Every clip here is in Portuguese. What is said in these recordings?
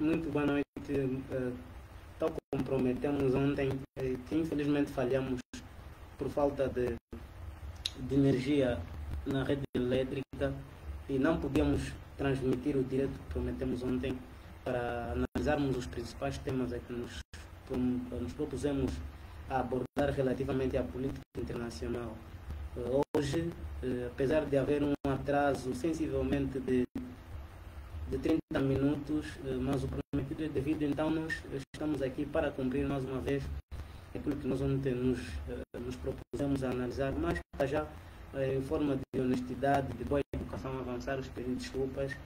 Muito boa noite. Uh, tal como prometemos ontem, eh, que infelizmente falhamos por falta de, de energia na rede elétrica e não podíamos transmitir o direito que prometemos ontem para analisarmos os principais temas que nos, nos propusemos a abordar relativamente à política internacional. Uh, hoje, uh, apesar de haver um atraso sensivelmente de de 30 minutos, eh, mas o prometido é devido, então nós estamos aqui para cumprir mais uma vez aquilo que nós ontem nos, eh, nos propusemos a analisar, mas para já, eh, em forma de honestidade, de boa educação avançar, os pedir desculpas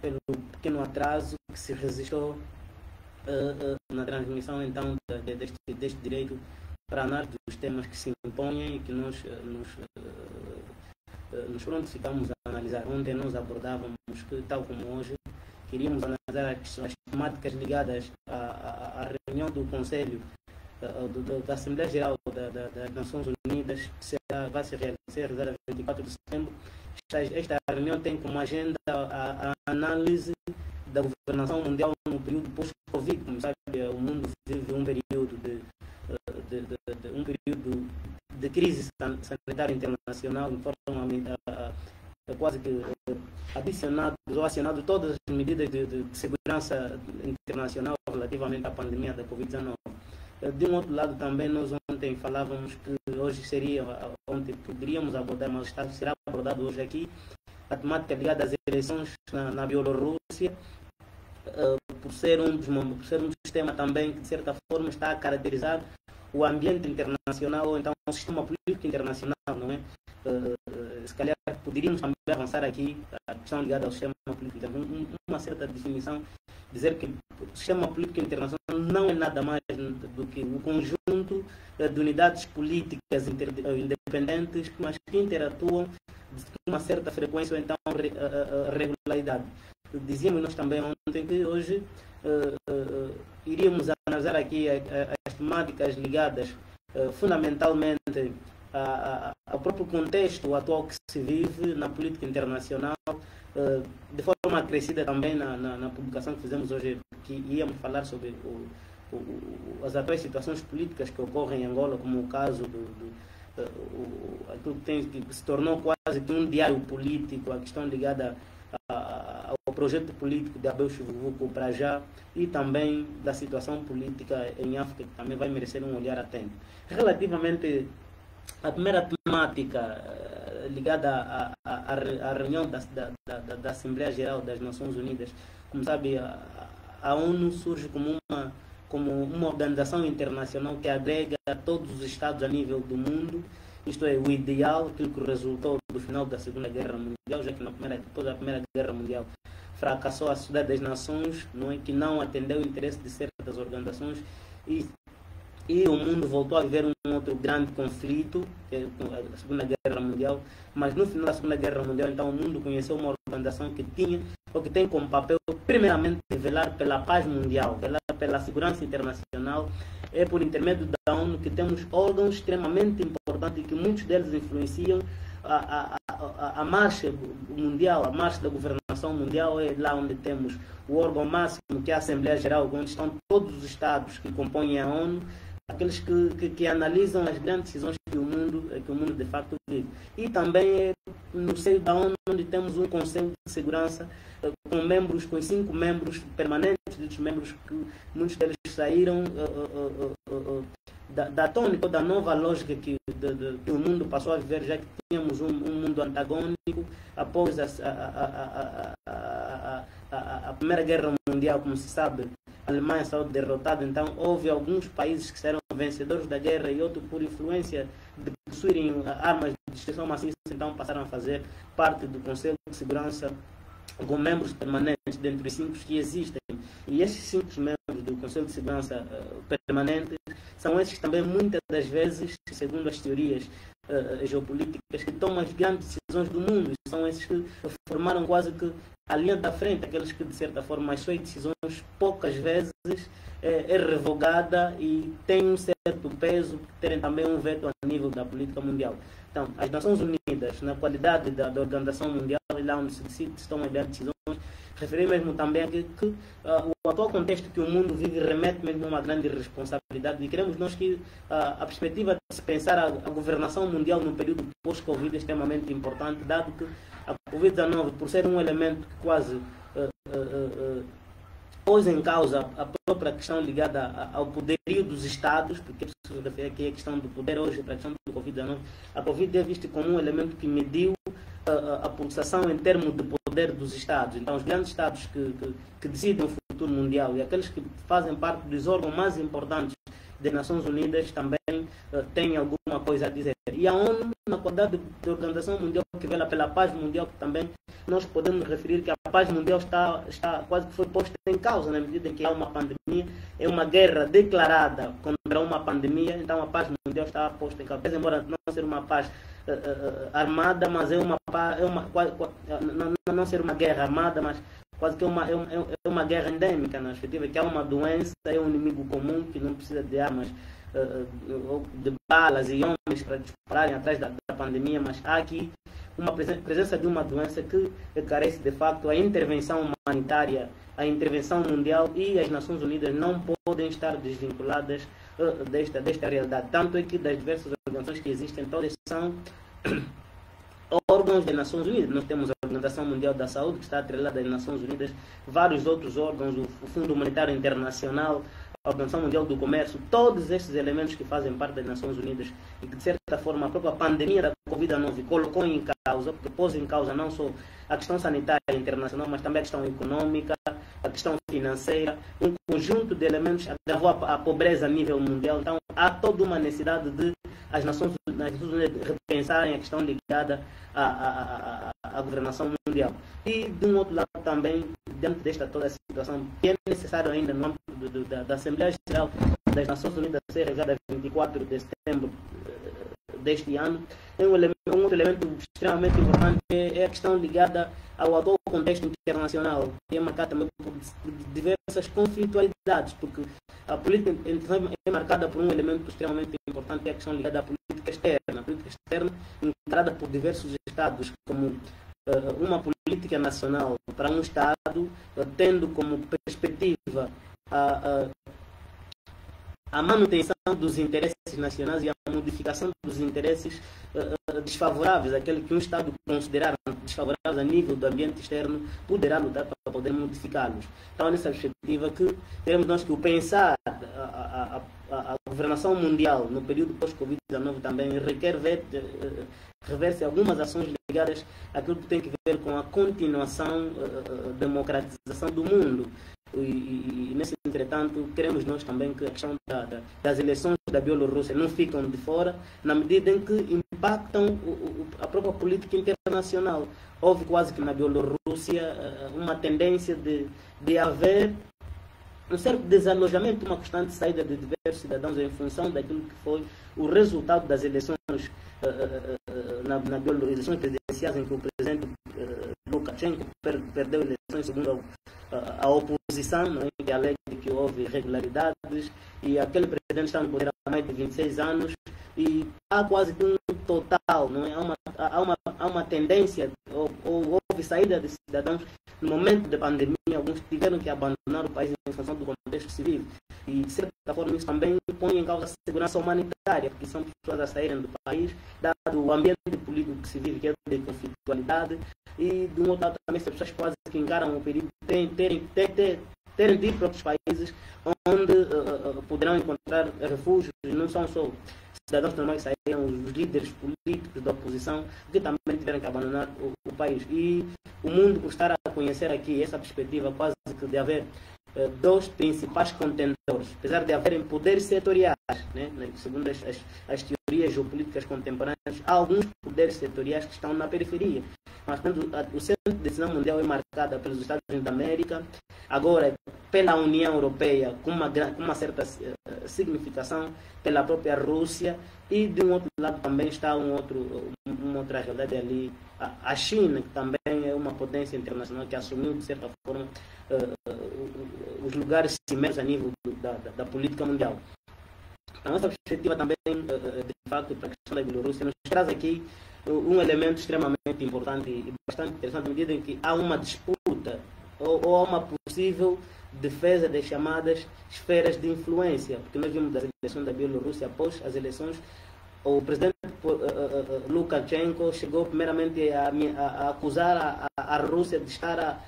pelo pequeno atraso que se resistiu na transmissão então deste, deste direito para análise dos temas que se impõem e que nós nos eh, nos prontificamos a analisar. Ontem nós abordávamos, que, tal como hoje, queríamos analisar as, as temáticas ligadas à, à, reunião do Conselho da, eh, do, da Assembleia Geral da, da, das Nações Unidas, que será, vai ser realizada 24 de setembro. Esta, esta reunião tem como agenda a, a análise da governação mundial no período pós-Covid. Como sabe, o mundo vive um período de, eh, de, de, de um período de crise sanitária internacional de forma a, quase que adicionado ou acionado todas as medidas de, de, segurança internacional relativamente à pandemia da Covid-19. De um outro lado também nós ontem falávamos que hoje seria, ontem poderíamos abordar, mas está, será abordado hoje aqui, a temática ligada às eleições na, na Bielorrússia, uh, por ser um por ser um sistema também que de certa forma está a caracterizar o ambiente internacional, ou então sistema político internacional, não é? Uh, se calhar poderíamos também avançar aqui a questão ligada ao sistema político internacional, uma certa definição, dizer que o sistema político internacional não é nada mais do que o conjunto de unidades políticas independentes, mas que interatuam com uma certa frequência ou então regularidade. Dizíamos nós também ontem que hoje uh, uh, iríamos analisar aqui as temáticas ligadas fundamentalmente a, a, ao próprio contexto atual que se vive na política internacional, de forma acrescida também na, na, na, publicação que fizemos hoje, que íamos falar sobre o, o, as atuais situações políticas que ocorrem em Angola, como o caso do, do o, aquilo que, tem, que se tornou quase que um diário político, a questão ligada ao projeto político de Abel Chivuvuco para já e também da situação política em África, que também vai merecer um olhar atento. Relativamente à primeira temática eh, ligada à, à, reunião da, da, da, da, Assembleia Geral das Nações Unidas, como sabe, a, a ONU surge como uma, como uma organização internacional que agrega todos os Estados a nível do mundo isto é, o ideal, aquilo que resultou do final da Segunda Guerra Mundial, já que na primeira, depois da Primeira Guerra Mundial fracassou a Sociedade das Nações, não é, que não atendeu o interesse de certas organizações e, e o mundo voltou a viver um outro grande conflito, que é a Segunda Guerra Mundial, mas no final da Segunda Guerra Mundial, então o mundo conheceu uma organização que tinha, ou que tem como papel, primeiramente, velar pela paz mundial, velar pela segurança internacional é por intermédio da ONU que temos órgãos extremamente importantes que muitos deles influenciam a, a, a, a, marcha mundial, a marcha da governação mundial é lá onde temos o órgão máximo, que é a Assembleia Geral, onde estão todos os estados que compõem a ONU, aqueles que, que, que, analisam as grandes decisões que o mundo que o mundo de facto vive. E também é no seio da ONU onde temos um Conselho de Segurança eh, com membros, com cinco membros permanentes, dos membros que muitos deles saíram uh, uh, uh, da, da tônica, da nova lógica que, de, de, que, o mundo passou a viver, já que tínhamos um, um mundo antagônico após a, a, a, a, Primeira Guerra Mundial, como se sabe, a Alemanha saiu derrotada, então houve alguns países que serão vencedores da guerra e outros, por influência de possuírem armas de destruição maciça, então passaram a fazer parte do Conselho de Segurança com membros permanentes dentre os cinco que existem. E esses cinco membros do Conselho de Segurança uh, permanentes são esses também, muitas das vezes, segundo as teorias uh, geopolíticas, que tomam as grandes decisões do mundo. São esses que formaram quase que a linha da frente, aqueles que, de certa forma, as suas decisões, poucas vezes, é, é revogada e tem um certo peso, terem também um veto a nível da política mundial. Então, as Nações Unidas, na qualidade da, da Organização Mundial, lá onde se decide, se tomam decisões, referir mesmo também que, uh, o atual contexto que o mundo vive remete mesmo a uma grande responsabilidade e queremos nós que uh, a perspectiva de se pensar a, a governação mundial no período pós-Covid é extremamente importante, dado que a Covid-19, por ser um elemento que quase uh, pôs em causa a própria questão ligada ao poderio dos Estados, porque se refere aqui a questão do poder hoje para a questão do Covid-19, a Covid é vista como um elemento que mediu a, a, pulsação em termos de poder dos Estados. Então, os grandes Estados que, que, que decidem o futuro mundial e aqueles que fazem parte dos órgãos mais importantes das Nações Unidas também uh, têm alguma coisa a dizer. E a ONU, na qualidade de organização mundial que vela pela paz mundial, também nós podemos referir que a paz mundial está, está quase que foi posta em causa, na medida em que há uma pandemia, é uma guerra declarada contra uma pandemia, então a paz mundial está posta em causa. Embora não ser uma paz armada, mas é uma, é uma não, não ser uma guerra armada, mas quase que é uma, é uma, é uma guerra endêmica na perspectiva que há uma doença, é um inimigo comum que não precisa de armas, uh, de balas e homens para dispararem atrás da, da, pandemia, mas há aqui uma presença de uma doença que carece de facto a intervenção humanitária, a intervenção mundial e as Nações Unidas não podem estar desvinculadas desta, desta realidade. Tanto é que das diversas organizações que existem, todas são órgãos das Nações Unidas. Nós temos a Organização Mundial da Saúde, que está atrelada às Nações Unidas, vários outros órgãos, o Fundo Humanitário Internacional, a Organização Mundial do Comércio, todos estes elementos que fazem parte das Nações Unidas e que, de certa forma, a própria pandemia da Covid-19 colocou em causa, porque pôs em causa não só a questão sanitária internacional, mas também a questão econômica, a questão financeira, um conjunto de elementos agravou a, a pobreza a nível mundial. Então, há toda uma necessidade de as Nações Unidas repensarem a questão ligada à, à, à, governação mundial. E, de um outro lado, também, dentro desta toda a situação, que é necessário ainda no âmbito do, da, da Assembleia Geral das Nações Unidas ser realizada 24 de setembro deste ano, é um, elemento, um outro elemento extremamente importante é, a questão ligada ao atual contexto internacional, que é marcado também por diversas conflitualidades, porque a política é marcada por um elemento extremamente importante, que é a questão ligada à política externa. A política externa encarada por diversos Estados como uh, uma política nacional para um Estado, tendo como perspectiva a, a manutenção dos interesses nacionais e a modificação dos interesses uh, desfavoráveis, aquele que um Estado considerar desfavoráveis a nível do ambiente externo, poderá lutar para poder modificá-los. Então, nessa perspectiva que temos nós que pensar a, a, a, a governação mundial no período pós-Covid-19 também requer ver, uh, rever-se algumas ações ligadas àquilo que tem que ver com a continuação, uh, democratização do mundo. E, e, nesse entretanto, queremos nós também que a questão da, da, das eleições da Bielorrússia não ficam de fora, na medida em que impactam o, o, a própria política internacional. Houve quase que na Bielorrússia eh, uma tendência de, de haver um certo desalojamento, uma constante saída de diversos cidadãos em função daquilo que foi o resultado das eleições uh, uh, na, na eleições presidenciais em que o presidente uh, Lukashenko per, perdeu eleições segundo a, a oposição, não é? que alega que houve irregularidades e aquele presidente está no poder há mais de 26 anos e há quase um total, não é? há, uma, há, uma, há uma tendência, ou, ou houve saída de cidadãos no momento da pandemia, alguns tiveram que abandonar o país em função do contexto civil. E, de certa forma, isso também põe em causa a segurança humanitária, porque são pessoas a saírem do país, dado o ambiente político que se vive, que é de conflitualidade, e, de um outro lado, também, as pessoas quase que encaram o período terem, terem, terem, terem de ir para outros países onde uh, poderão encontrar refúgio, e não são só cidadãos normais saíram, os líderes políticos da oposição, que também tiveram que abandonar o, o país. E o mundo, estar a conhecer aqui essa perspectiva quase que de haver uh, dois principais contendores, apesar de haverem poderes setoriais, né, né, segundo as, as, as teorias geopolíticas contemporâneas, há alguns poderes setoriais que estão na periferia. Mas o centro de decisão mundial é marcado pelos Estados Unidos da América, agora pela União Europeia, com uma, com uma certa uh, significação, pela própria Rússia, e de um outro lado também está um outro, uma outra realidade ali, a, China, que também é uma potência internacional que assumiu, de certa forma, uh, os lugares cimeiros a nível da, da, da, política mundial. A nossa perspectiva também, de facto, para a questão da Bielorrússia, nos traz aqui um elemento extremamente importante e bastante interessante, na medida em que há uma disputa ou, ou há uma possível defesa das chamadas esferas de influência, porque nós vimos das eleições da Bielorrússia após as eleições o presidente uh, uh, Lukashenko chegou primeiramente a, a, a acusar a, a, Rússia de estar a,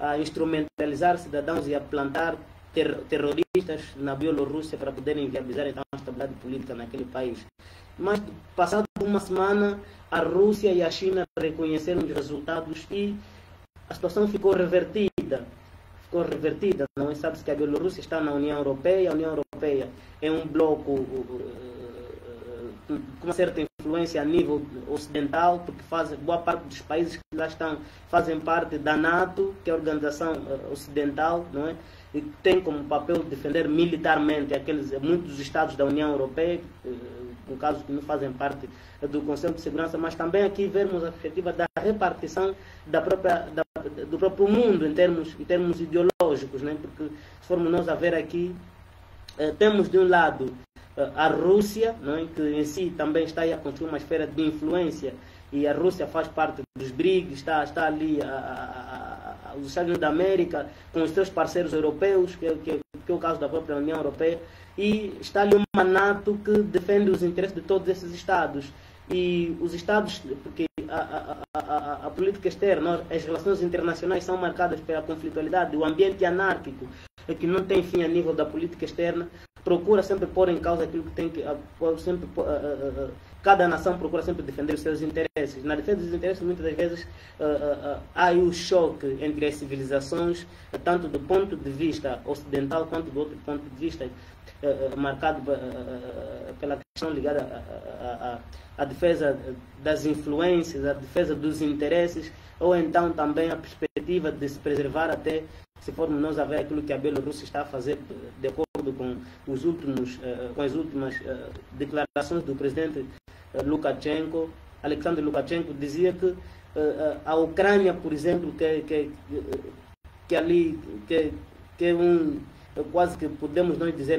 a instrumentalizar cidadãos e a plantar ter, terroristas na Bielorrússia para poderem viabilizar então a estabilidade política naquele país. Mas, passado uma semana, a Rússia e a China reconheceram os resultados e a situação ficou revertida. Ficou revertida. Não é? sabe-se que a Bielorrússia está na União Europeia. A União Europeia é um bloco com uma certa influência a nível ocidental, porque faz, boa parte dos países que lá estão fazem parte da NATO, que é a organização ocidental, não é? E tem como papel defender militarmente aqueles muitos estados da União Europeia, no caso que não fazem parte do Conselho de Segurança, mas também aqui vemos a perspectiva da repartição da própria, da, do próprio mundo em termos, em termos ideológicos, né? porque se formos nós a ver aqui, uh, temos de um lado a Rússia, não é? que em si também está a construir uma esfera de influência e a Rússia faz parte dos BRICS, está, está ali a, a, a, os Estados da América com os seus parceiros europeus, que, que, que é o caso da própria União Europeia, e está ali uma NATO que defende os interesses de todos esses Estados. E os Estados, porque a, a, a, política externa, as relações internacionais são marcadas pela conflitualidade, o ambiente anárquico, que não tem fim a nível da política externa, procura sempre pôr em causa aquilo que tem que. Sempre, cada nação procura sempre defender os seus interesses. Na defesa dos interesses, muitas das vezes, há o choque entre as civilizações, tanto do ponto de vista ocidental quanto do outro ponto de vista, marcado pela questão ligada à defesa das influências, à defesa dos interesses, ou então também a perspectiva de se preservar até se formos nós a ver aquilo que a Bielorrússia está a fazer de acordo com, os últimos, com as últimas declarações do presidente Lukashenko, Alexander Lukashenko dizia que a Ucrânia, por exemplo, que, que, que ali que, que um quase que podemos nós dizer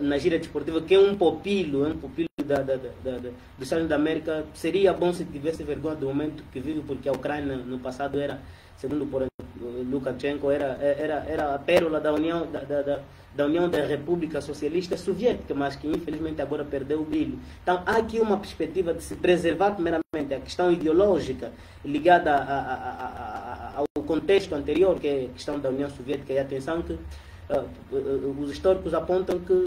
na gira desportiva que é um pupilo, é um pupilo da, da, da, da, dos Estados da América, seria bom se tivesse vergonha do momento que vive, porque a Ucrânia no passado era segundo por Lukashenko, era, era, era a pérola da União, da, da, da União da República Socialista Soviética, mas que infelizmente agora perdeu o brilho. Então há aqui uma perspectiva de se preservar primeiramente a questão ideológica ligada a, a, a, ao contexto anterior, que é a questão da União Soviética, e atenção que uh, os históricos apontam que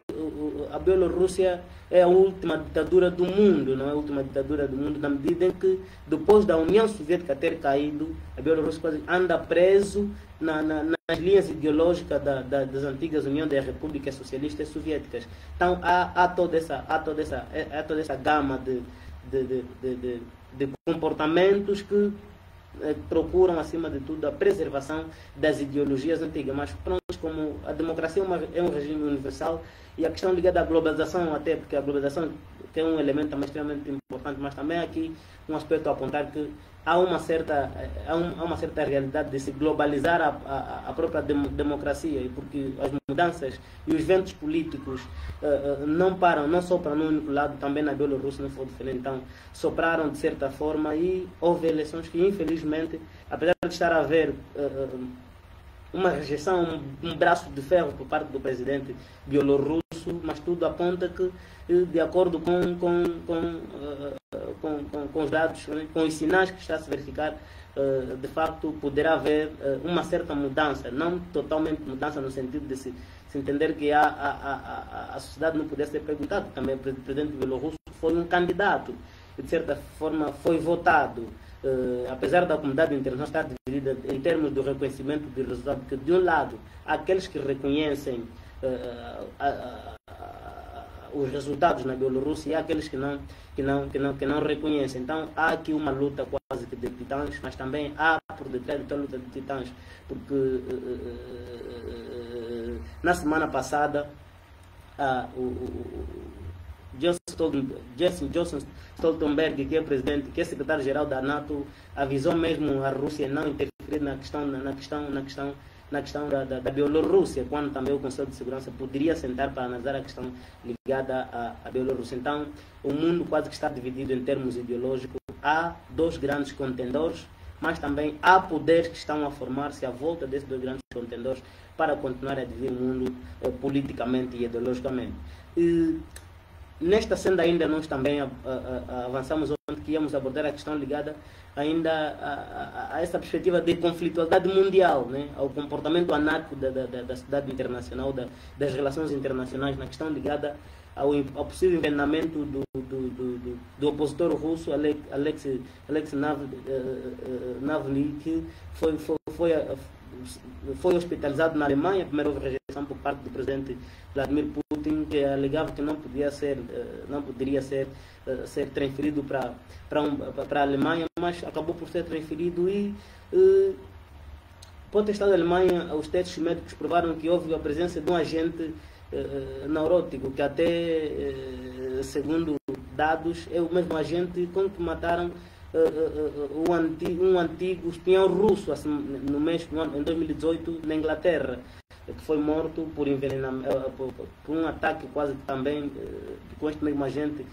a Bielorrússia é a última ditadura do mundo, não é a última ditadura do mundo, na medida em que, depois da União Soviética ter caído, a Bielorrússia anda preso na, na, nas linhas ideológicas da, da, das antigas Uniões das Repúblicas Socialistas Soviéticas. Então, há, há, toda, essa, há, toda, essa, há toda essa gama de, de, de, de, de comportamentos que procuram, acima de tudo, a preservação das ideologias antigas. Mas, pronto, como a democracia é, uma, é um regime universal e a questão ligada à globalização, até porque a globalização tem um elemento também extremamente importante, mas também aqui um aspecto a apontar que há uma certa, um, há uma certa realidade de se globalizar a, a, a própria dem, democracia, e porque as mudanças e os ventos políticos uh, não param, não sopram no único lado, também na Bielorrússia não foi diferente, então sopraram de certa forma e houve eleições que infelizmente, apesar de estar a haver uh, uma rejeição, um braço de ferro por parte do presidente bielorrusso, mas tudo aponta que, eh, de acordo com, com, com, com, com, com, os dados, com os sinais que está a se verificar, uh, de facto poderá haver uh, uma certa mudança, não totalmente mudança no sentido de se, se entender que a, a, a, a sociedade não pudesse ser perguntada. Também o presidente bielorrusso foi um candidato, e de certa forma foi votado uh, apesar da comunidade internacional estar dividida em termos do reconhecimento de resultado, que de um lado, aqueles que reconhecem uh, os resultados na Bielorrússia e aqueles que não, que, não, que, não, que não reconhecem. Então há aqui uma luta quase que de titãs, mas também há por detrás de luta de titãs, porque uh, na semana passada o, o Jesse Johnson Stoltenberg, que é presidente, que é secretário-geral da NATO, avisou mesmo a Rússia não interferir na questão, na questão, na questão, na questão da, da, da Bielorrússia, quando também o Conselho de Segurança poderia sentar para analisar a questão ligada à, à Bielorrússia. Então, o mundo quase que está dividido em termos ideológicos. Há dois grandes contendores mas também há poderes que estão a formar-se à volta desses dois grandes contendores para continuar a dividir o mundo eh, politicamente e ideologicamente. E, nesta senda ainda nós também a, a, a avançamos que íamos abordar a questão ligada ainda a, a, essa perspectiva de conflitualidade mundial, né? ao comportamento anárquico da, da, da cidade internacional, da, das relações internacionais, na questão ligada ao, ao possível envenenamento do, do, do, do, opositor russo Alex, Alex, Navalny, que foi, foi, foi, foi hospitalizado na Alemanha, a primeira por parte do presidente Vladimir Putin, que alegava que não podia ser, não poderia ser, ser transferido para, para, um, para a Alemanha, mas acabou por ser transferido e pode estar na Alemanha, os testes médicos provaram que houve a presença de um agente uh, neurótico, que até, uh, segundo dados, é o mesmo agente com que mataram uh, antigo, um antigo espião russo assim, no mês, em 2018 na Inglaterra, que foi morto por envenenamento, por, por, um ataque quase também com este mesmo agente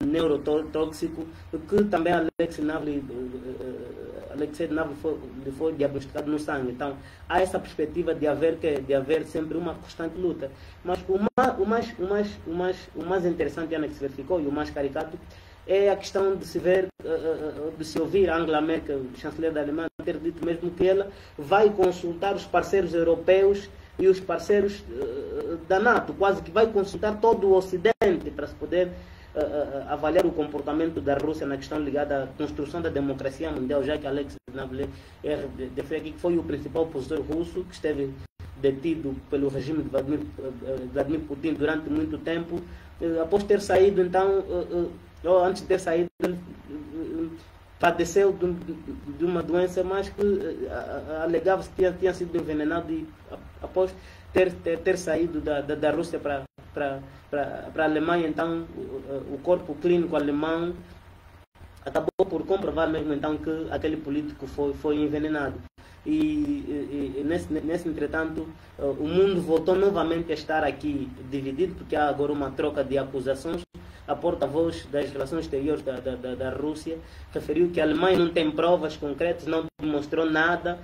neurotóxico, que também Alex Navalny, Alexei Navalny foi, foi diagnosticado no sangue. Então, há essa perspectiva de haver, que, de haver sempre uma constante luta. Mas o mais, o mais, o mais, o mais, o mais interessante, Ana, que se verificou, e o mais caricato, é a questão de se ver, de se ouvir Angela Merkel, chanceler da Alemanha, ter dito mesmo que ela vai consultar os parceiros europeus e os parceiros da NATO, quase que vai consultar todo o Ocidente para se poder avaliar o comportamento da Rússia na questão ligada à construção da democracia mundial, já que Alex Navalny é, foi o principal opositor russo que esteve detido pelo regime de Vladimir Putin durante muito tempo. após ter saído, então, ou antes de ter saído, padeceu de, uma doença, mas que alegava-se que tinha, tinha sido envenenado e após ter, ter, ter saído da, da, da Rússia para a Alemanha, então o, o corpo clínico alemão acabou por comprovar mesmo então que aquele político foi, foi envenenado. E, e, e nesse, nesse entretanto, o mundo voltou novamente a estar aqui dividido, porque há agora uma troca de acusações. A porta-voz das relações exteriores da, da, da Rússia referiu que a Alemanha não tem provas concretas, não demonstrou nada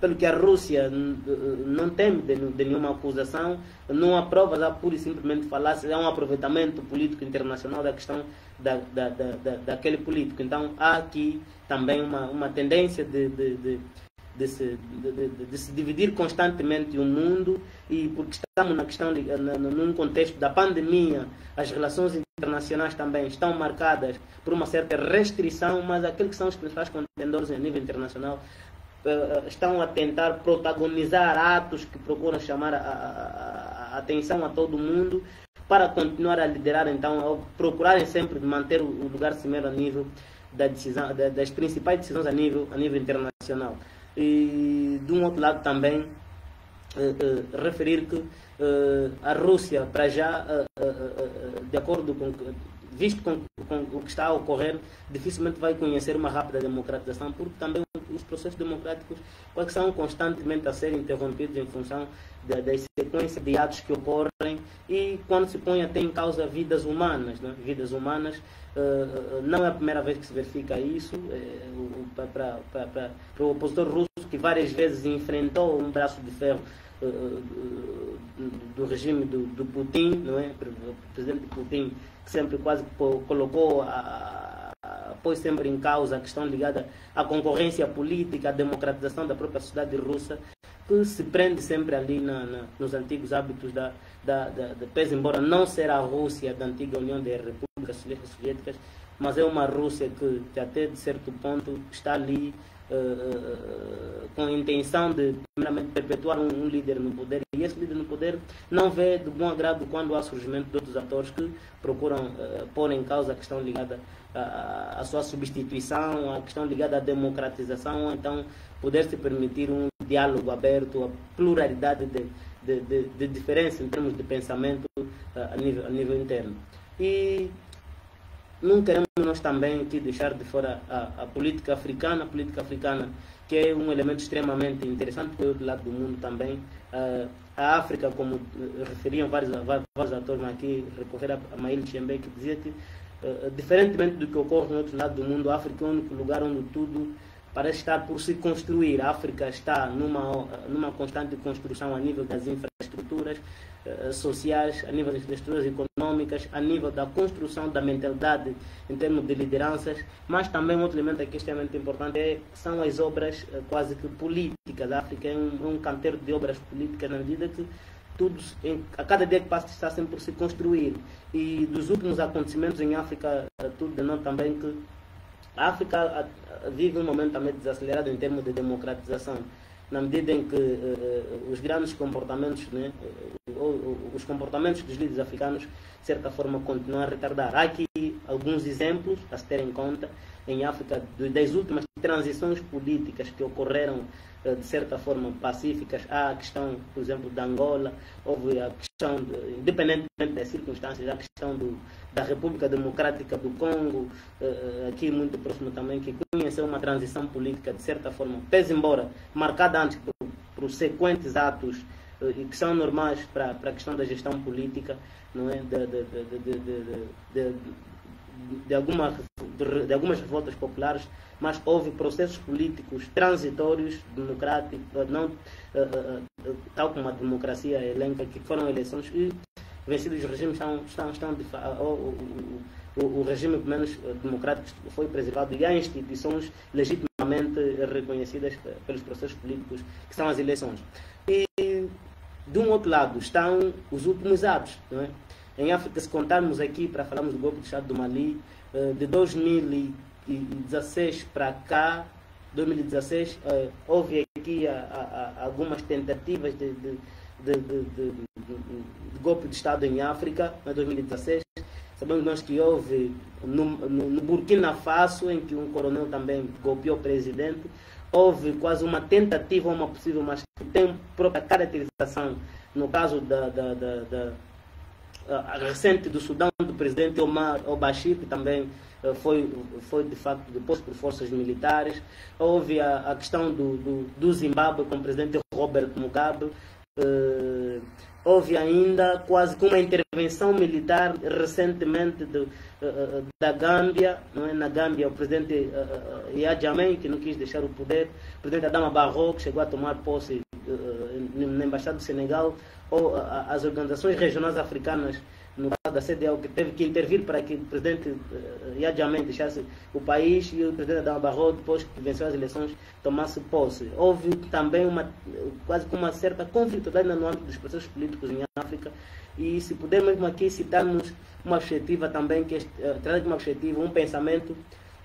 pelo que a Rússia não tem de, de, nenhuma acusação, não há provas, há pura e simplesmente falácia, há um aproveitamento político internacional da questão da, da, da, daquele político. Então há aqui também uma, uma tendência de, de, de, de se, de, de, se dividir constantemente o mundo e porque estamos na questão, num contexto da pandemia, as relações internacionais também estão marcadas por uma certa restrição, mas aqueles que são os principais contendores a nível internacional uh, estão a tentar protagonizar atos que procuram chamar a, a, a, atenção a todo mundo para continuar a liderar, então, procurarem sempre manter o, lugar cimeiro a nível da decisão, da, das principais decisões a nível, a nível internacional. E, de um outro lado, também, uh, uh, referir que a Rússia, para já, de acordo com visto com, com, o que está a ocorrer, dificilmente vai conhecer uma rápida democratização, porque também os processos democráticos são constantemente a ser interrompidos em função da, da sequência de atos que ocorrem e quando se põe até em causa vidas humanas, né? vidas humanas, uh, não é a primeira vez que se verifica isso, é, para o opositor russo que várias vezes enfrentou um braço de ferro do regime do, do Putin, não é? O presidente Putin que sempre quase colocou a, a, pôs sempre em causa a questão ligada à concorrência política, à democratização da própria sociedade russa, que se prende sempre ali na, na, nos antigos hábitos da, da, da, da pese, embora não será a Rússia da antiga União das Repúblicas Soviéticas, mas é uma Rússia que, que até de certo ponto está ali uh, com a intenção de, primeiramente, perpetuar um, um, líder no poder. E esse líder no poder não vê de bom agrado quando há surgimento de outros atores que procuram uh, pôr em causa a questão ligada à, à sua substituição, a questão ligada à democratização, então poder se permitir um diálogo aberto, a pluralidade de, de, de, de diferença em termos de pensamento uh, a, nível, a nível interno. E não queremos nós também aqui deixar de fora a, a, política africana, a política africana que é um elemento extremamente interessante para o lado do mundo também. Uh, a África, como referiam vários, vários atores aqui, recorrer a Maíl Chembe, que dizia que Uh, diferentemente do que ocorre no outro lado do mundo, a África é o único lugar onde tudo parece estar por se construir. A África está numa, numa constante construção a nível das infraestruturas uh, sociais, a nível das infraestruturas econômicas, a nível da construção da mentalidade em termos de lideranças, mas também outro elemento aqui extremamente importante é, são as obras uh, quase que políticas. A África é um, é um canteiro de obras políticas na medida que tudo, a cada dia que passa está sempre por se construir. E dos últimos acontecimentos em África, eh, tudo denota também que a África vive um momento também desacelerado em termos de democratização, na medida em que uh, os grandes comportamentos, né, uh, os comportamentos dos líderes africanos, de certa forma, continuam a retardar. Há aqui alguns exemplos a se ter em conta em África das últimas transições políticas que ocorreram eh, de certa forma pacíficas. Há a questão, por exemplo, da Angola, houve a questão, de, independentemente das circunstâncias, a questão do, da República Democrática do Congo, eh, aqui muito próximo também, que conheceu uma transição política de certa forma, pese embora marcada antes por, por sequentes atos eh, e que são normais para, para a questão da gestão política, não é? de, de, de, de alguma, de, algumas revoltas populares, mas houve processos políticos transitórios, democráticos, eh, não, uh, uh, tal como a democracia elenca, que foram eleições e vencidos os regimes estão, estão, estão de, o, o, o, regime menos democrático foi preservado e há instituições legitimamente reconhecidas pelos processos políticos, que são as eleições. E, de um outro lado, estão os últimos atos, não é? Em África, se contarmos aqui, para falarmos do golpe de Estado do Mali, eh, de 2016 para cá, 2016, eh, houve aqui algumas tentativas de, de, de, de, golpe de Estado em África, em 2016. Sabemos nós que houve no, no, Burkina Faso, em que um coronel também golpeou o presidente, houve quase uma tentativa, uma possível, mas que tem própria caracterização no caso da, da, da, da recente do Sudão do presidente Omar al-Bashir, que também eh, foi, foi de facto deposto por forças militares. Houve a, a questão do, do, do, Zimbábue com o presidente Robert Mugabe. Uh, houve ainda quase que uma intervenção militar recentemente de, uh, da Gâmbia, não é? na Gâmbia, o presidente uh, Yahya Jammeh, que não quis deixar o poder, o presidente Adama Barrow, que chegou a tomar posse na Embaixada do Senegal, ou as organizações regionais africanas, no caso da CDAO, que teve que intervir para que o presidente uh, Yahya deixasse o país e o presidente Adama Barrow, depois que venceu as eleições, tomasse posse. Houve também uma, quase com uma certa conflitualidade no âmbito dos processos políticos em África e se pudermos aqui citarmos uma perspectiva também, que uh, traz uma perspectiva, um pensamento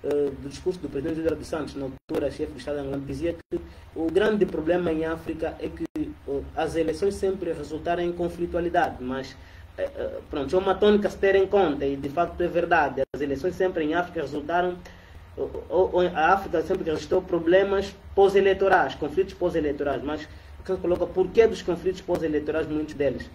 uh, do discurso do presidente José dos Santos, na altura chefe do Estado angolano, dizia que o grande problema em África é que uh, as eleições sempre resultaram em conflitualidade, mas uh, pronto, é uma tônica se ter em conta e de facto é verdade. As eleições sempre em África resultaram a África sempre registrou problemas pós-eleitorais, conflitos pós-eleitorais, mas que coloca por que dos conflitos pós-eleitorais, muitos deles?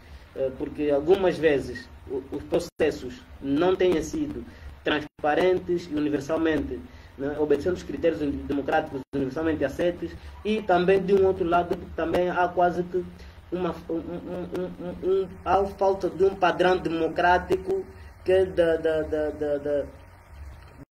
Porque algumas vezes os processos não têm sido transparentes e universalmente, né, obedecendo os critérios democráticos universalmente aceitos, e também, de um outro lado, também há quase que uma, um, um, um, há falta de um padrão democrático que da, da, da, da,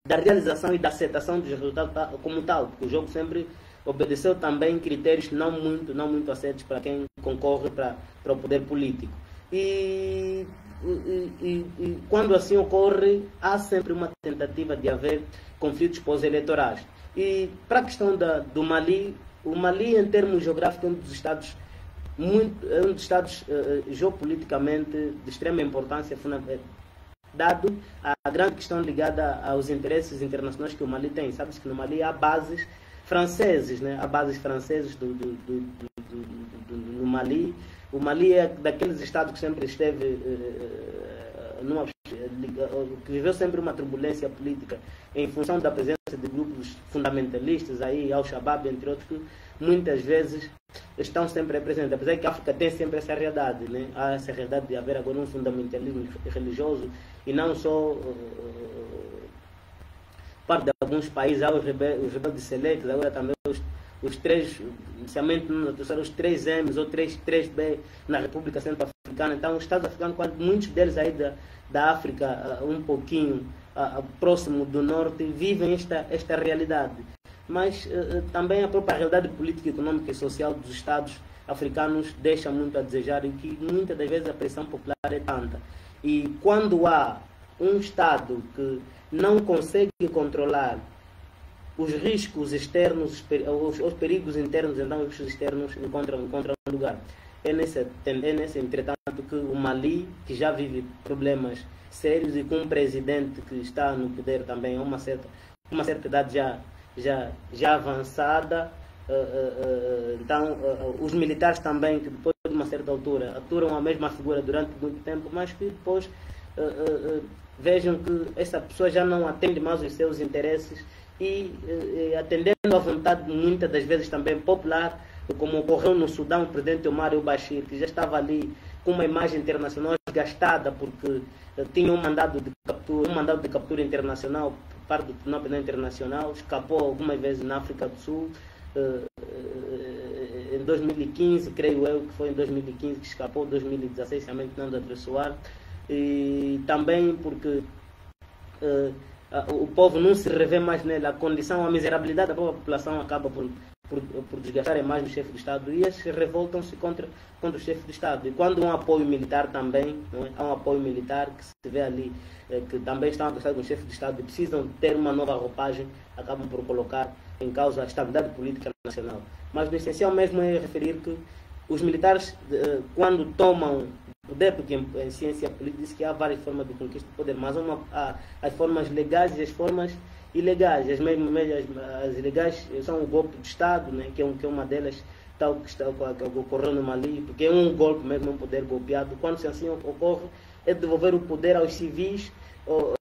da realização e da aceitação dos resultados como tal, porque o jogo sempre obedeceu também critérios não muito, não muito aceitos para quem concorre para, para o poder político. E e, e, e, quando assim ocorre, há sempre uma tentativa de haver conflitos pós-eleitorais. E para a questão da, do Mali, o Mali, em termos geográficos, é um dos estados, muito, é um dos estados uh, geopoliticamente de extrema importância, eh, dado a grande questão ligada aos interesses internacionais que o Mali tem. Sabe-se que no Mali há bases franceses, né? há bases francesas do, do, do, no Mali o Mali é daqueles estados que sempre esteve uh, numa que viveu sempre uma turbulência política em função da presença de grupos fundamentalistas aí, Al-Shabaab, entre outros, que muitas vezes estão sempre presentes. Apesar que a África tem sempre essa realidade, né? há essa realidade de haver agora um fundamentalismo religioso e não só uh, parte de alguns países, há os rebeldes, os rebeldes selectos, agora também os os três, inicialmente os três M's ou três, três B na República Centro-Africana. Então, os Estados africanos, muitos deles aí da, da África, uh, um pouquinho próximo do norte vivem esta, esta realidade. Mas também a própria realidade política, econômica e social dos Estados africanos deixa muito a desejar e que muitas das vezes a pressão popular é tanta. E quando há um Estado que não consegue controlar os riscos externos, os, os perigos internos, então os riscos externos encontram, encontram lugar. É nesse, é nesse, entretanto, que o Mali, que já vive problemas sérios e com um presidente que está no poder também a uma certa, uma certa idade já, já, já avançada, uh, uh, uh, então os militares também, que depois de uma certa altura aturam a mesma figura durante muito tempo, mas que depois vejam que essa pessoa já não atende mais os seus interesses e eh, atendendo à vontade muitas das vezes também popular, como ocorreu no Sudão, o presidente Omar el-Bashir, que já estava ali com uma imagem internacional gastada porque eh, tinha um mandado de captura, um mandado de captura internacional por parte do Tribunal Penal Internacional, escapou algumas vezes na África do Sul. Eh, em 2015, creio eu que foi em 2015 que escapou, 2016, se não de atressoar. E também porque o povo não se revê mais nele, a condição, a miserabilidade da população acaba por, por, por desgastar mais o chefe do Estado e eles revoltam-se contra, contra o chefe do Estado. E quando há um apoio militar também, é? há um apoio militar que se vê ali, é, que também estão a gostar do chefe do Estado e precisam ter uma nova roupagem, acabam por colocar em causa a estabilidade política nacional. Mas o essencial mesmo é referir que os militares, eh, quando tomam poder, porque em, ciência política diz que há várias formas de conquista do poder, mas uma, há as formas legais e as formas ilegais. As, mesmas, as, as ilegais são o golpe de Estado, né, que, é um, que é uma delas, tal que, está, que ocorreu no Mali, porque é um golpe mesmo, um poder golpeado. Quando assim ocorre, é devolver o poder aos civis ou,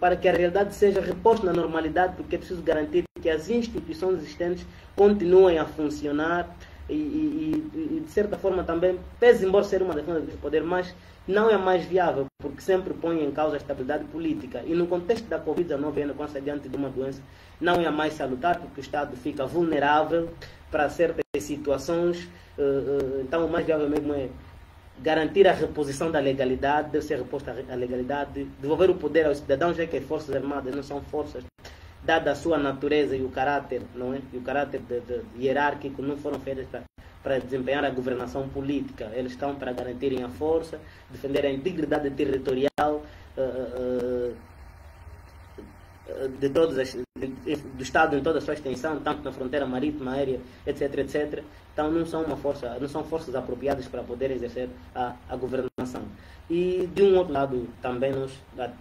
para que a realidade seja reposta na normalidade, porque é preciso garantir que as instituições existentes continuem a funcionar e, e, e, de certa forma também, pese embora ser uma defesa do poder, mas não é mais viável, porque sempre põe em causa a estabilidade política. E no contexto da Covid-19, ainda quando diante de uma doença, não é mais salutar, porque o Estado fica vulnerável para certas situações. Eh, eh, então, o mais viável mesmo é garantir a reposição da legalidade, deve ser reposta a legalidade, devolver o poder aos cidadãos, já que as Forças Armadas não são forças dada a sua natureza e o caráter, não é? E o caráter de, de, hierárquico não foram feitas para, para desempenhar a governação política. Eles estão para garantirem a força, defender a integridade territorial uh, uh, de todas as, de, do Estado em toda a sua extensão, tanto na fronteira marítima, aérea, etc, etc. Então não são uma força, não são forças apropriadas para poder exercer a, a governação. E de um outro lado também nós,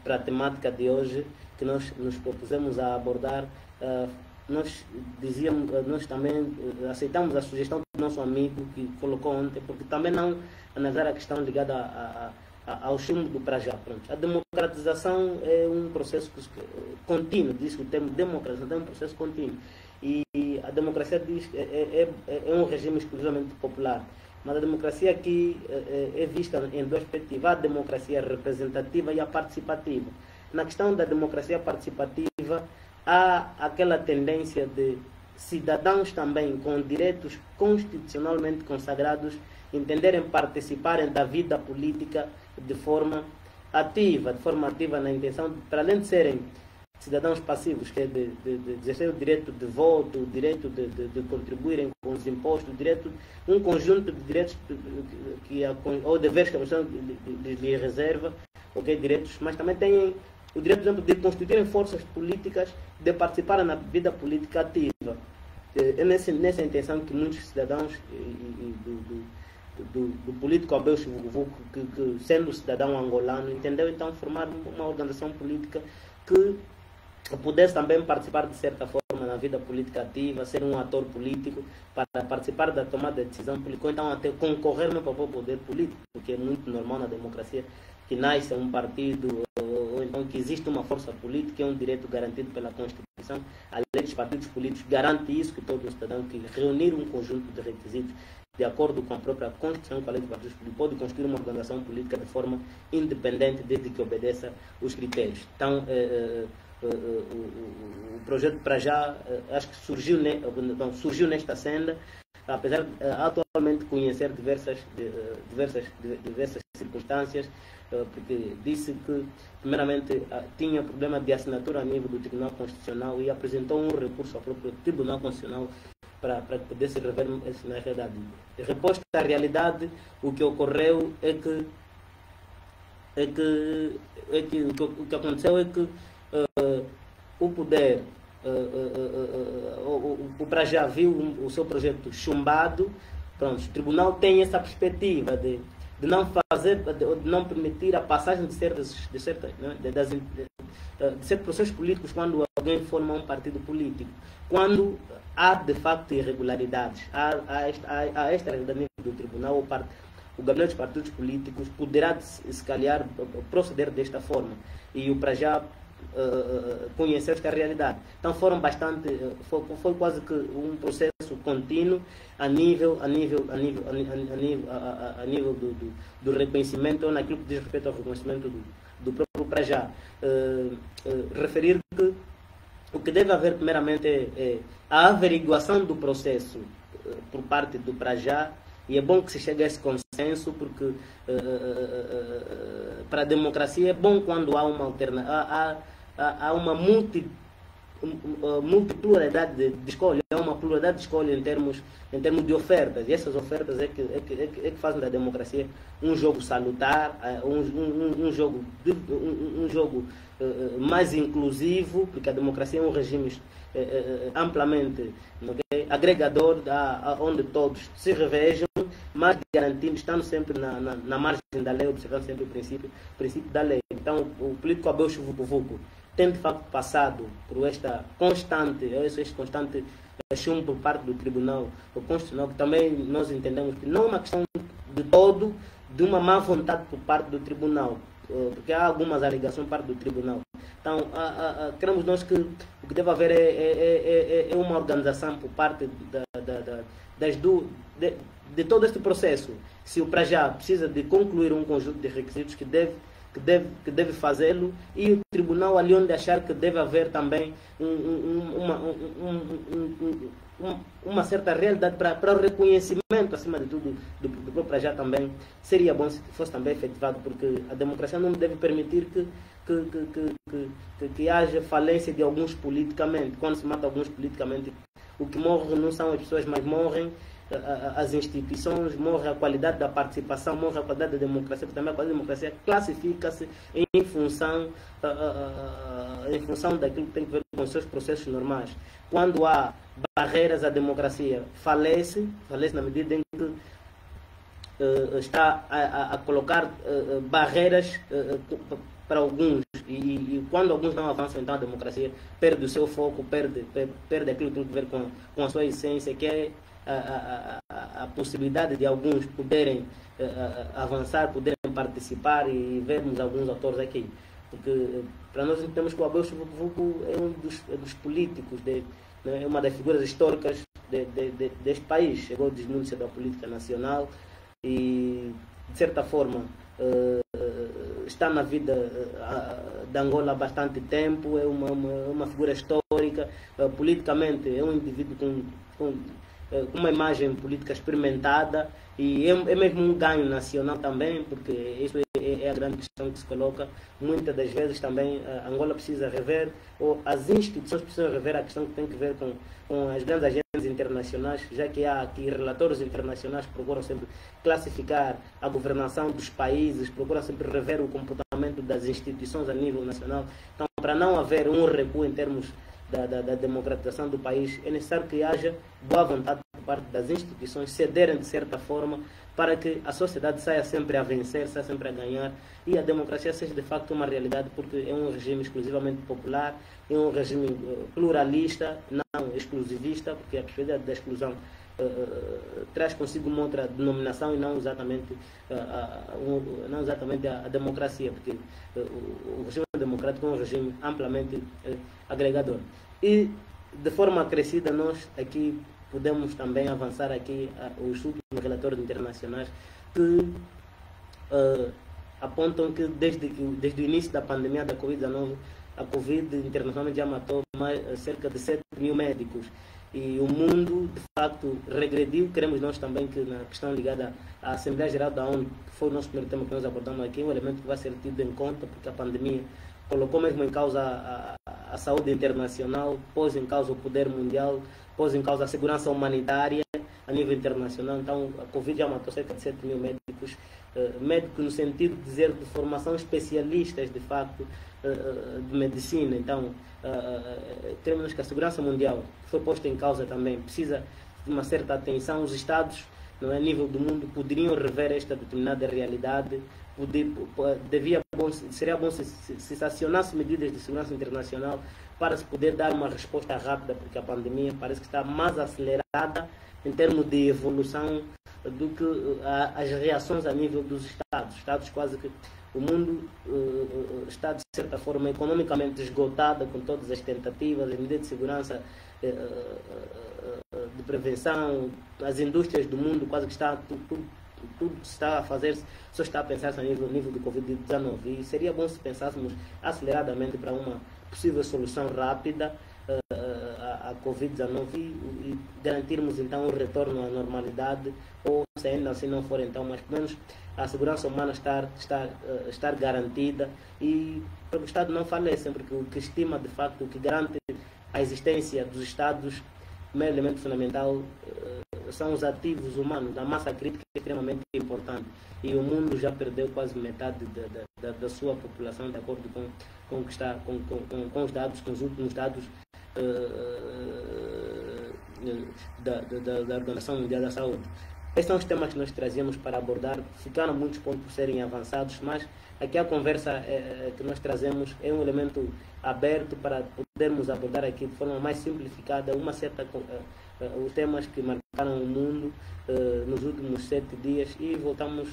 para a temática de hoje, que nós nos propusemos a abordar, uh, nós dizíamos, uh, nós também uh, aceitamos a sugestão do nosso amigo que colocou ontem, porque também não analisar a questão ligada a, a, ao chumbo do Prajá. A democratização é um processo contínuo, diz o termo democratização é um processo contínuo. E a democracia diz é, é, é, é um regime exclusivamente popular. Mas a democracia aqui é, é vista em duas perspectivas, a democracia representativa e a participativa na questão da democracia participativa, há aquela tendência de cidadãos também com direitos constitucionalmente consagrados entenderem participarem da vida política de forma ativa, de forma ativa na intenção, de, para além de serem cidadãos passivos, que é de, de, de exercer o direito de voto, o direito de, de, de, contribuírem com os impostos, o direito, um conjunto de direitos que, ou deveres que a Constituição lhe reserva, okay, direitos, mas também têm o direito, por exemplo, de constituírem forças políticas, de participarem na vida política ativa. É nessa, nessa intenção que muitos cidadãos e, e, do, do, do, político Abel Chivuvuco, que, que, sendo cidadão angolano, entendeu então formar uma organização política que pudesse também participar de certa forma na vida política ativa, ser um ator político, para participar da tomada de decisão política, então até concorrer no próprio poder político, porque é muito normal na democracia que nasce um partido ou então que existe uma força política, é um direito garantido pela Constituição. A lei dos partidos políticos garante isso, que todo cidadão que reunir um conjunto de requisitos de acordo com a própria Constituição, com a lei partidos políticos, pode construir uma organização política de forma independente, desde que obedeça os critérios. Então, é, é, o, projeto para já, acho que surgiu, então, surgiu nesta senda, apesar de atualmente conhecer diversas, diversas, diversas circunstâncias, porque disse que, primeiramente, tinha problema de assinatura a nível do Tribunal Constitucional e apresentou um recurso ao próprio Tribunal Constitucional para, para que pudesse rever na realidade. Reposto à realidade, o que ocorreu é que, é que, é que, o que aconteceu é que uh, o poder, uh, uh, o, o Prajá viu o seu projeto chumbado, pronto, o tribunal tem essa perspectiva de de não fazer, de não permitir a passagem de certas, de certas, né, de, das, de, de certos processos políticos quando alguém forma um partido político. Quando há de facto irregularidades, há, há, esta, há, há esta realidade do tribunal, o, part, o gabinete dos partidos políticos poderá, se calhar, proceder desta forma. E o para já uh, conhecer esta realidade. Então foram bastante, foi, foi, quase que um processo contínuo a nível, a nível, a nível, a, nível, a, a, nível do, do, do, reconhecimento, naquilo que diz respeito ao reconhecimento do, do próprio Prajá. Uh, uh, referir que o que deve haver primeiramente é, é a averiguação do processo por parte do Prajá e é bom que se chegue a esse consenso, porque uh, uh, uh, para a democracia é bom quando há uma alternativa, há, há, há, uma multi, multipluralidade de, de escolha, uma pluralidade de escolha em termos, em termos de ofertas. E essas ofertas é que, é que, é que, é fazem da democracia um jogo salutar, um, um, um jogo, um, um jogo mais inclusivo, porque a democracia é um regime amplamente okay, agregador, da, onde todos se revejam mas garantindo, estando sempre na, na, na, margem da lei, observando sempre o princípio, o princípio da lei. Então, o político Abel Chuvucuvuco tem de facto passado por esta constante, este constante chumbo por parte do Tribunal Constitucional, que também nós entendemos que não é uma questão de todo de uma má vontade por parte do Tribunal, eh, porque há algumas alegações por parte do Tribunal. Então, a, a, a, queremos nós que o que deve haver é, é, é, é uma organização por parte da, da, da, das duas. De, de todo este processo, se o Prajá precisa de concluir um conjunto de requisitos que deve que deve, que deve fazê-lo e o tribunal ali onde achar que deve haver também um, um, uma, um, uma certa realidade para, para o reconhecimento, acima de tudo, do, do próprio Prajá também, seria bom se fosse também efetivado, porque a democracia não deve permitir que, que, que, que, que, que haja falência de alguns politicamente. Quando se mata alguns politicamente, o que morre não são as pessoas, mas morrem as instituições, morre a qualidade da participação, morre a qualidade da democracia, porque também a qualidade da democracia classifica-se em função, em função daquilo que tem a ver com os seus processos normais. Quando há barreiras à democracia, falece, falece na medida em que uh, está a, a, colocar uh, barreiras uh, para alguns e, e, quando alguns não avançam então a democracia perde o seu foco perde perde, perde aquilo que tem a ver com, com a sua essência que é a, a, possibilidade de alguns poderem eh, avançar, poderem participar e vermos alguns autores aqui. Porque eh, para nós entendemos que o Abel Chuvucuvuco é um dos, é dos políticos, de, né, é uma das figuras históricas de, de, de, deste país. Chegou de denúncia da política nacional e, de certa forma, uh, está na vida uh, de Angola há bastante tempo, é uma, uma, uma figura histórica, uh, politicamente é um indivíduo com, com eh, uma imagem política experimentada e é, é, mesmo um ganho nacional também, porque isso é, é, a grande questão que se coloca. Muitas das vezes também eh, Angola precisa rever, ou as instituições precisam rever a questão que tem que ver com, com as grandes agências internacionais, já que há aqui relatórios internacionais que procuram sempre classificar a governação dos países, procuram sempre rever o comportamento das instituições a nível nacional. Então, para não haver um recuo em termos da, da, da, democratização do país, é necessário que haja boa vontade por parte das instituições cederem de certa forma para que a sociedade saia sempre a vencer, saia sempre a ganhar e a democracia seja de facto uma realidade, porque é um regime exclusivamente popular, é um regime eh, pluralista, não exclusivista, porque a perspectiva da exclusão Uh, traz consigo uma outra denominação e não exatamente, uh, uh, não exatamente a, a democracia, porque o, o regime democrático é um regime amplamente agregador. E de forma acrescida nós aqui podemos também avançar aqui os últimos relatórios internacionais que uh, apontam que desde, desde o início da pandemia da Covid-19, a Covid internacionalmente já matou mais, cerca de 7 mil médicos. e o mundo, de facto, regrediu. Queremos nós também que, na questão ligada à Assembleia Geral da ONU, que foi o nosso primeiro tema que nós abordamos aqui, um elemento que vai ser tido em conta, porque a pandemia colocou mesmo em causa a, a, saúde internacional, pôs em causa o poder mundial, pôs em causa a segurança humanitária a nível internacional. Então, a Covid já matou cerca de 7 mil médicos, uh, médicos no sentido de dizer de formação especialistas, de facto, uh, de medicina. Então, uh, temos que a segurança mundial foi posta em causa também, precisa de uma certa atenção. Os Estados, não é, a nível do mundo, poderiam rever esta determinada realidade. Poder, devia bom, seria bom se, se, se acionasse medidas de segurança internacional para se poder dar uma resposta rápida, porque a pandemia parece que está mais acelerada em termos de evolução do que uh, as reações a nível dos Estados. Estados quase que o mundo uh, está, de certa forma, economicamente esgotado com todas as tentativas, as medidas de segurança, uh, de prevenção, as indústrias do mundo quase que está tudo, tudo, tudo está a fazer, só está a pensar a nível, nível do Covid-19. E seria bom se pensássemos aceleradamente para uma possível solução rápida a Covid-19 e, e, garantirmos então o retorno à normalidade, ou se ainda assim não for então, mas pelo menos a segurança humana estar, estar, uh, estar garantida e para o Estado não faleça, porque o que estima de facto, o que garante a existência dos Estados, o primeiro elemento fundamental são os ativos humanos, a massa crítica é extremamente importante e o mundo já perdeu quase metade da, da, da sua população de acordo com, com, está, com, com, com os dados, com os últimos dados da, da, da Organização Mundial da Saúde. Esses são os temas que nós trazíamos para abordar. Ficaram muitos pontos por serem avançados, mas aqui a conversa é, que nós trazemos é um elemento aberto para podermos abordar aqui de forma mais simplificada uma certa uh, os temas que marcaram o mundo uh, nos últimos sete dias e voltamos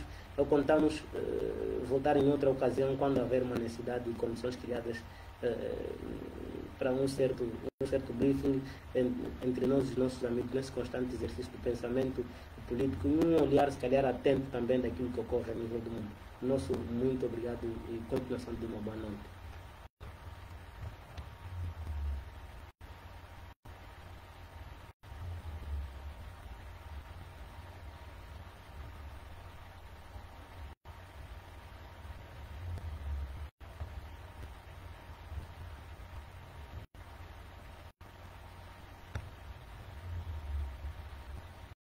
contamos uh, voltar em outra ocasião quando houver uma necessidade de condições criadas para um certo, um certo briefing entre nós e os nossos amigos nesse constante exercício do pensamento político e um olhar, se calhar, atento também daquilo que ocorre a nível do mundo. Nosso muito obrigado e continuação de uma boa noite.